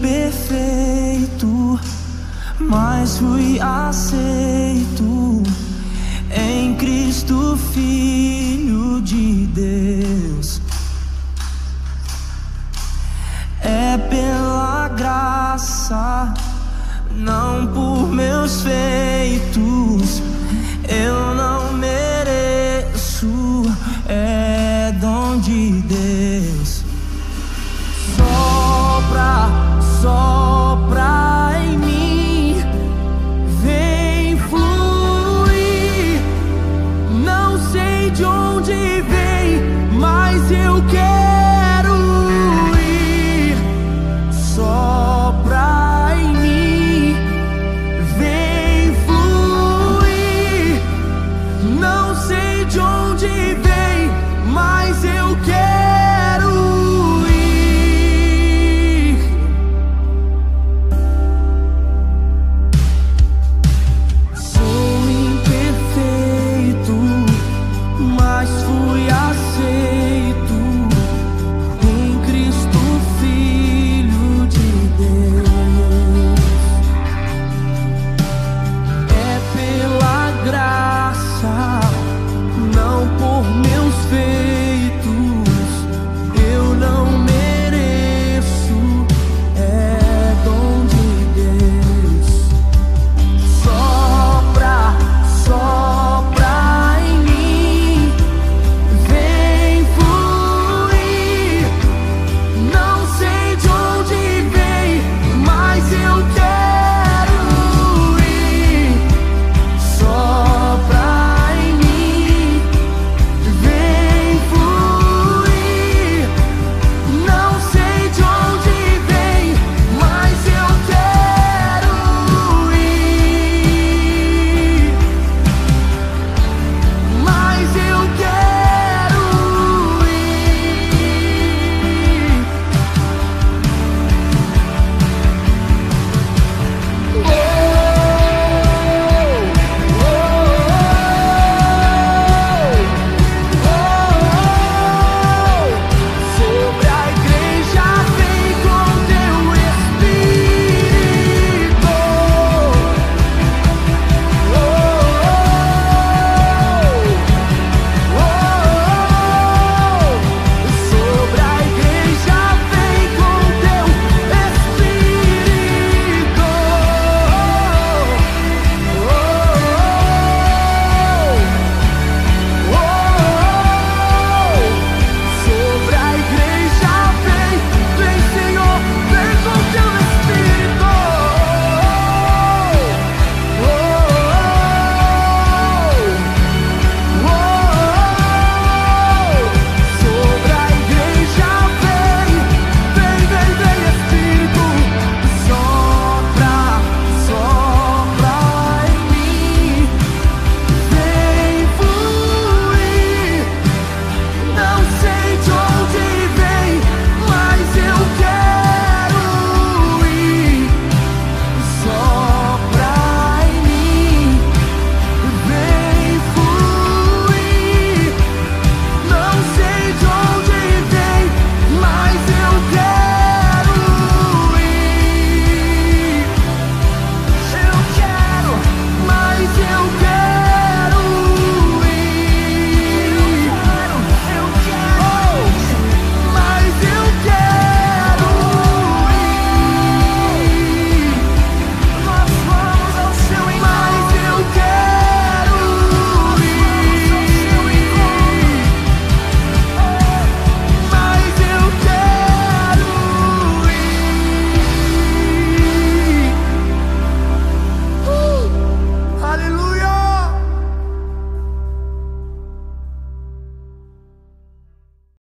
perfeito, mas fui aceito em Cristo, Filho de Deus. É pela graça, não não sei.